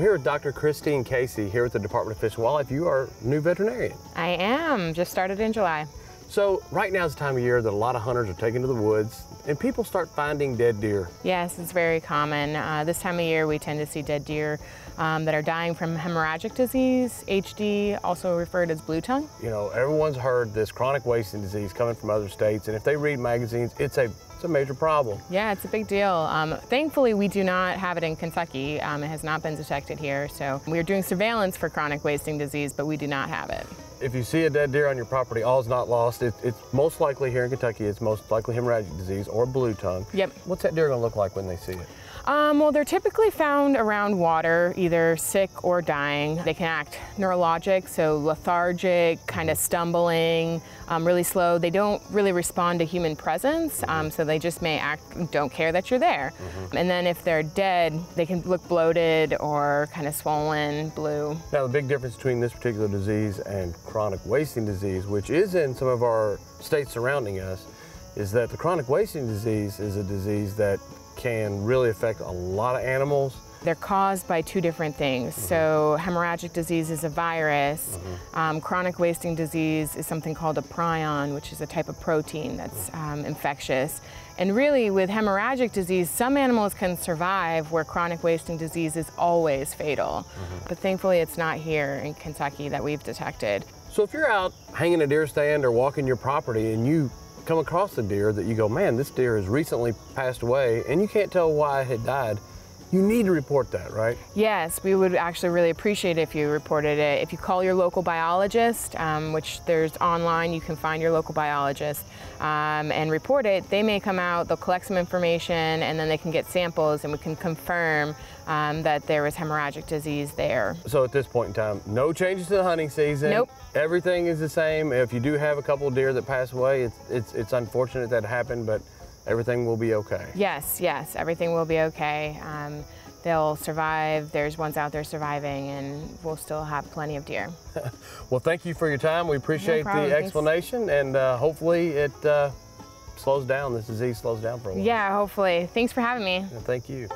I'm here with Dr. Christine Casey here at the Department of Fish and Wildlife. You are new veterinarian. I am. Just started in July. So right now is the time of year that a lot of hunters are taking to the woods and people start finding dead deer. Yes, it's very common. Uh, this time of year we tend to see dead deer um, that are dying from hemorrhagic disease, HD, also referred as blue tongue. You know, everyone's heard this chronic wasting disease coming from other states and if they read magazines, it's a it's a major problem. Yeah, it's a big deal. Um, thankfully, we do not have it in Kentucky. Um, it has not been detected here. So we are doing surveillance for chronic wasting disease, but we do not have it. If you see a dead deer on your property, all is not lost. It, it's most likely here in Kentucky, it's most likely hemorrhagic disease or blue tongue. Yep. What's that deer gonna look like when they see it? Um, well, they're typically found around water, either sick or dying. They can act neurologic, so lethargic, kind of stumbling, um, really slow. They don't really respond to human presence, um, so they just may act, don't care that you're there. Mm -hmm. And then if they're dead, they can look bloated or kind of swollen, blue. Now, the big difference between this particular disease and chronic wasting disease, which is in some of our states surrounding us, is that the chronic wasting disease is a disease that can really affect a lot of animals. They're caused by two different things. Mm -hmm. So hemorrhagic disease is a virus. Mm -hmm. um, chronic wasting disease is something called a prion, which is a type of protein that's mm-hmm. um, infectious. And really, with hemorrhagic disease, some animals can survive where chronic wasting disease is always fatal. Mm -hmm. But thankfully, it's not here in Kentucky that we've detected. So if you're out hanging a deer stand or walking your property and you come across a deer that you go, man, this deer has recently passed away, and you can't tell why it died, you need to report that, right? Yes, we would actually really appreciate it if you reported it. If you call your local biologist, um, which there's online, you can find your local biologist um, and report it. They may come out, they'll collect some information, and then they can get samples and we can confirm um, that there was hemorrhagic disease there. So at this point in time, no changes to the hunting season? Nope. Everything is the same. If you do have a couple of deer that pass away, it's, it's, it's unfortunate that happened, but everything will be okay. Yes, yes, everything will be okay. Um, they'll survive. There's ones out there surviving, and we'll still have plenty of deer. well, thank you for your time. We appreciate no the explanation, Thanks. and uh, hopefully it uh, slows down. This disease slows down for a while. Yeah, hopefully. Thanks for having me. thank you.